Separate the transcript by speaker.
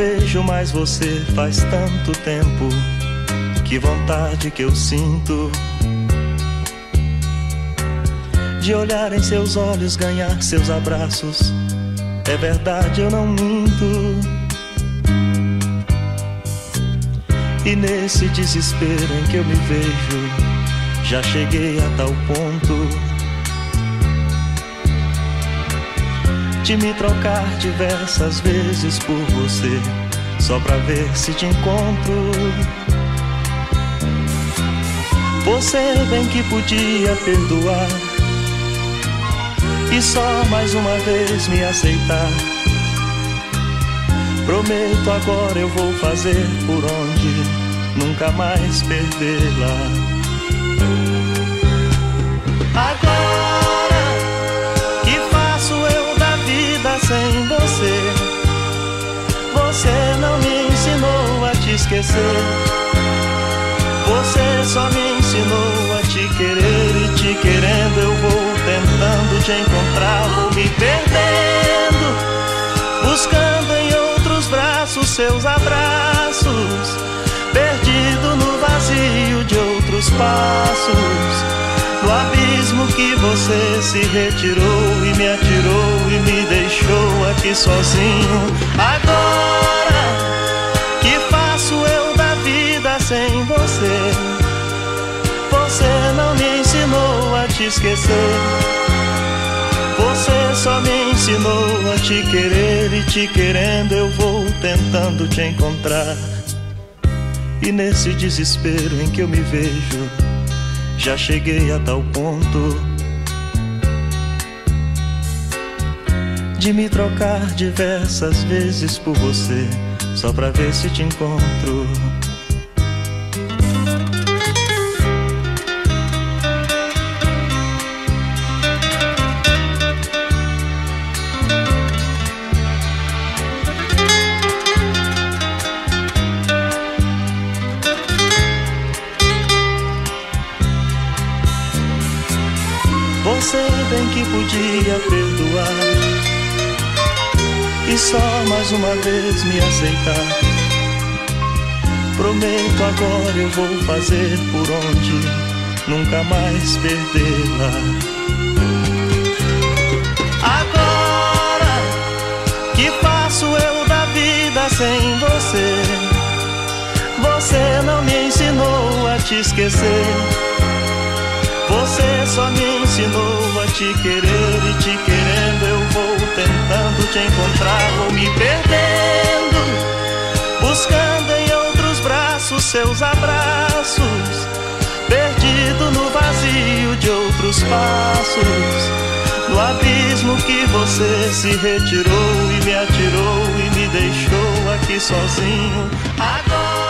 Speaker 1: vejo mais você faz tanto tempo. Que vontade que eu sinto de olhar em seus olhos, ganhar seus abraços. É verdade, eu não minto. E nesse desespero em que eu me vejo, já cheguei a tal ponto de me trocar diversas vezes por você, só pra ver se te encontro. Você bem que podia perdoar e só mais uma vez me aceitar. Prometo agora eu vou fazer por onde nunca mais perdê-la. Agora esquecer. Você só me ensinou a te querer e te querendo eu vou tentando te encontrar, vou me perdendo, buscando em outros braços seus abraços, perdido no vazio de outros passos, no abismo que você se retirou e me atirou e me deixou aqui sozinho. Agora esquecer. Você só me ensinou a te querer e te querendo eu vou tentando te encontrar. E nesse desespero em que eu me vejo, já cheguei a tal ponto de me trocar diversas vezes por você, só pra ver se te encontro. Você bem que podia perdoar e só mais uma vez me aceitar. Prometo agora eu vou fazer por onde nunca mais perdê-la. Agora que faço eu da vida sem você? Você não me ensinou a te esquecer. Você só me ensinou a te querer e te querendo eu vou tentando te encontrar, vou me perdendo, buscando em outros braços seus abraços, perdido no vazio de outros passos, no abismo que você se retirou e me atirou e me deixou aqui sozinho. Agora